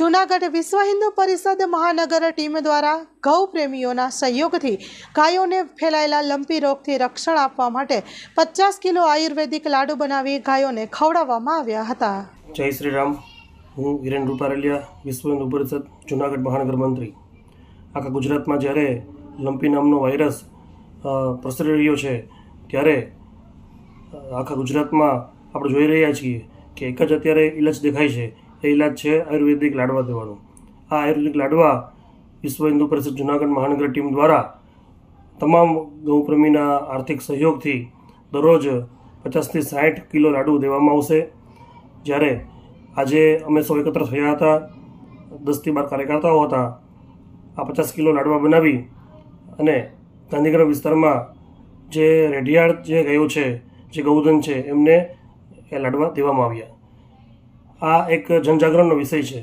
જૂનાગઢ વિશ્વ હિન્દુ પરિષદ મહાનગર ટીમ દ્વારા ગૌ પ્રેમીઓના સહયોગથી ગાયોને ફેલાયેલા લંપી રોગથી રક્ષણ આપવા માટે પચાસ કિલો આયુર્વેદિક લાડુ બનાવી ગાયોને ખવડાવવામાં આવ્યા હતા. જય શ્રી રામ. હું વિરેન રૂપારેલિયા, વિશ્વ હિન્દુ પરિષદ, જૂનાગઢ મહાનગર મંત્રી. આખા ગુજરાતમાં જ્યારે લંપી નામનો વાયરસ પ્રસરી રહ્યો છે, ત્યારે આખા ગુજરાતમાં આપણે જોઈ રહ્યા છીએ કે એક જ અત્યારે ઇલાજ દેખાય છે. એ ઇલાજ છે આયુર્વેદિક લાડવા દેવાનો. આ આયુર્વેદિક લાડવા વિશ્વ હિન્દુ પરિષદ જૂનાગઢ મહાનગર ટીમ દ્વારા તમામ ગૌપ્રેમીના આર્થિક સહયોગથી દરરોજ પચાસથી સાઠ કિલો લાડુ દેવામાં આવશે. જ્યારે આજે અમે સૌ એકત્ર થયા હતા, દસથી બાર કાર્યકર્તાઓ હતા, આ પચાસ કિલો લાડવા બનાવી અને ગાંધીનગર વિસ્તારમાં જે રેઢિયાળ જે ગયો છે, જે ગૌધન છે, એમને એ લાડવા દેવામાં આવ્યા. આ એક જનજાગરણનો વિષય છે.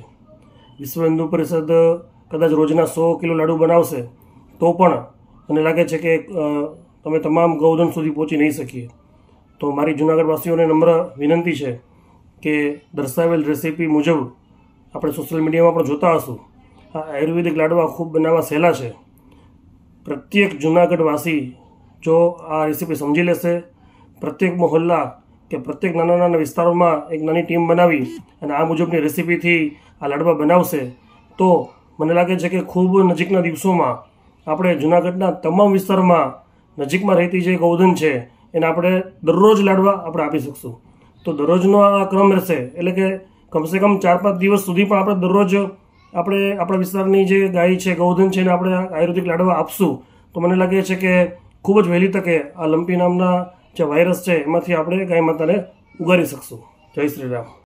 વિશ્વ હિન્દુ પરિષદ કદાચ રોજના સો કિલો લાડુ બનાવશે, તો પણ મને લાગે છે કે તમે તમામ ગૌધન સુધી પહોંચી નહીં શકીએ. તો મારી જૂનાગઢવાસીઓને નમ્ર વિનંતી છે કે દર્શાવેલ રેસીપી મુજબ આપણે સોશિયલ મીડિયામાં પણ જોતા હશું. આ આયુર્વેદિક લાડવા ખૂબ બનાવવા સહેલા છે. પ્રત્યેક જૂનાગઢવાસી જો આ રેસીપી સમજી લેશે, પ્રત્યેક મહોલ્લા કે પ્રત્યેક નાના નાના વિસ્તારોમાં એક નાની ટીમ બનાવી અને આ મુજબની રેસીપીથી આ લાડવા બનાવશે, તો મને લાગે છે કે ખૂબ નજીકના દિવસોમાં આપણે જૂનાગઢના તમામ વિસ્તારમાં નજીકમાં રહેતી જે ગૌધન છે, એને આપણે દરરોજ લાડવા આપણે આપી શકશું. તો દરરોજનો આ ક્રમ રહેશે, એટલે કે કમસે કમ ચાર પાંચ દિવસ સુધી પણ આપણે દરરોજ આપણે આપણા વિસ્તારની જે ગાય છે ગૌધન છે, એને આપણે આયુર્વેદિક લાડવા આપશું. તો મને લાગે છે કે ખૂબ જ વહેલી તકે આ લંપી નામના જે વાયરસ છે એમાંથી આપણે ગાય માતાને ઉગારી શકશું. જય શ્રી રામ.